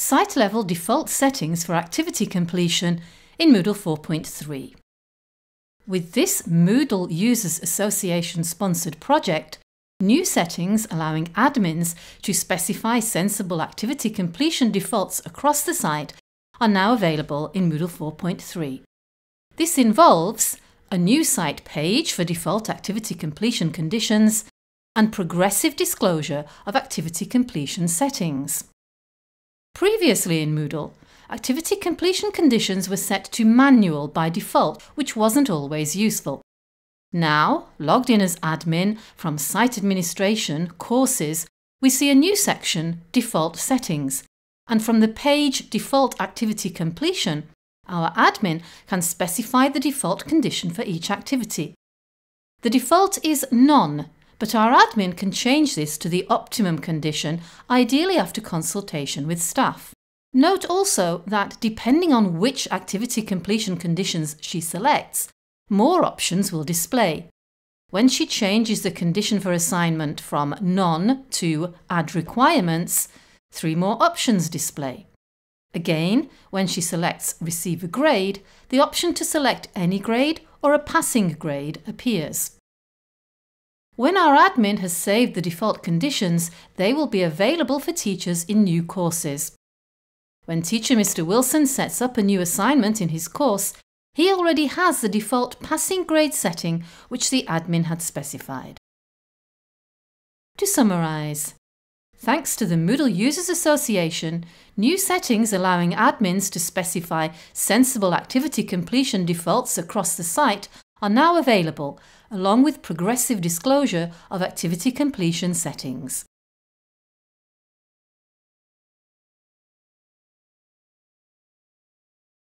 site-level default settings for activity completion in Moodle 4.3. With this Moodle Users Association sponsored project, new settings allowing admins to specify sensible activity completion defaults across the site are now available in Moodle 4.3. This involves a new site page for default activity completion conditions, and progressive disclosure of activity completion settings. Previously in Moodle, activity completion conditions were set to manual by default, which wasn't always useful. Now, logged in as admin from Site Administration, Courses, we see a new section, Default Settings, and from the page Default Activity Completion, our admin can specify the default condition for each activity. The default is None, but our admin can change this to the optimum condition, ideally after consultation with staff. Note also that depending on which activity completion conditions she selects, more options will display. When she changes the condition for assignment from None to Add Requirements, three more options display. Again, when she selects Receive a grade, the option to select any grade or a passing grade appears. When our admin has saved the default conditions, they will be available for teachers in new courses. When teacher Mr Wilson sets up a new assignment in his course, he already has the default passing grade setting which the admin had specified. To summarise, Thanks to the Moodle Users Association, new settings allowing admins to specify sensible activity completion defaults across the site are now available, along with progressive disclosure of activity completion settings.